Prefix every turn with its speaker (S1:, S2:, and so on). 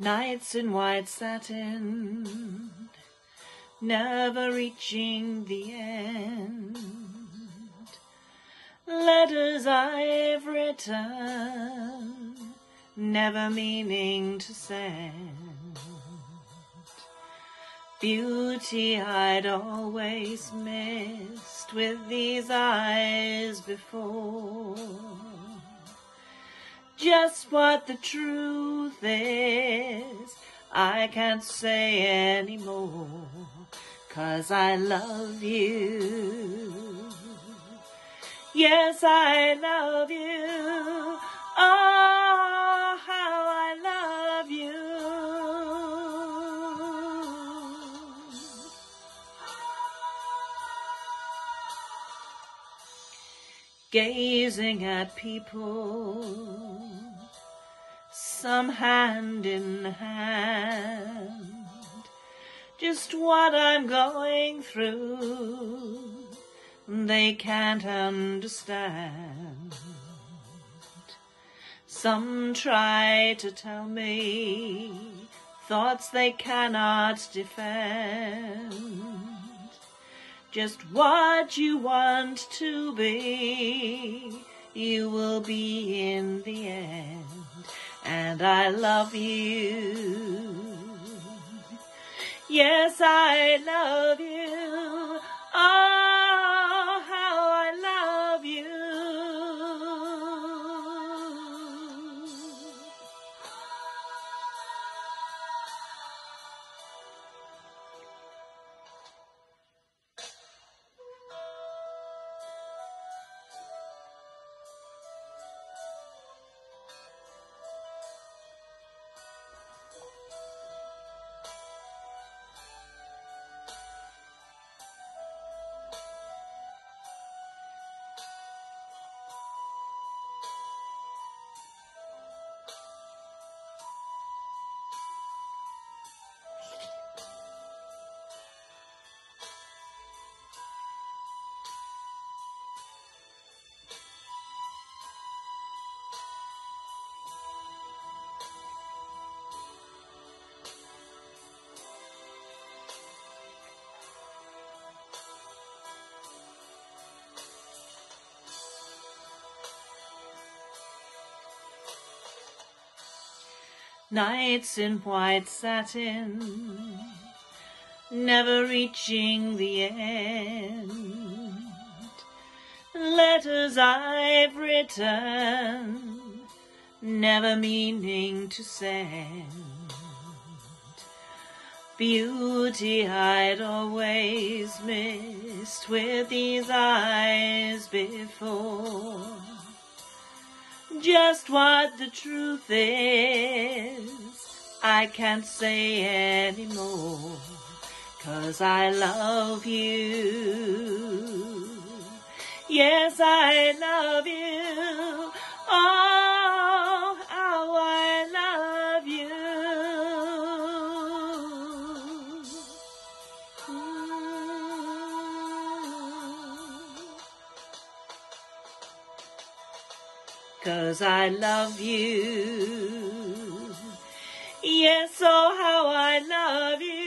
S1: Nights in white satin, never reaching the end. Letters I've written, never meaning to send. Beauty I'd always missed with these eyes before. Just what the truth is, I can't say anymore, cause I love you. Yes, I love you. Gazing at people, some hand in hand, just what I'm going through they can't understand. Some try to tell me thoughts they cannot defend. Just what you want to be, you will be in the end. And I love you. Yes, I love you. Nights in white satin, never reaching the end. Letters I've written, never meaning to send. Beauty I'd always missed with these eyes before just what the truth is. I can't say anymore, cause I love you. Yes, I love you. Cause I love you. Yes, oh, how I love you.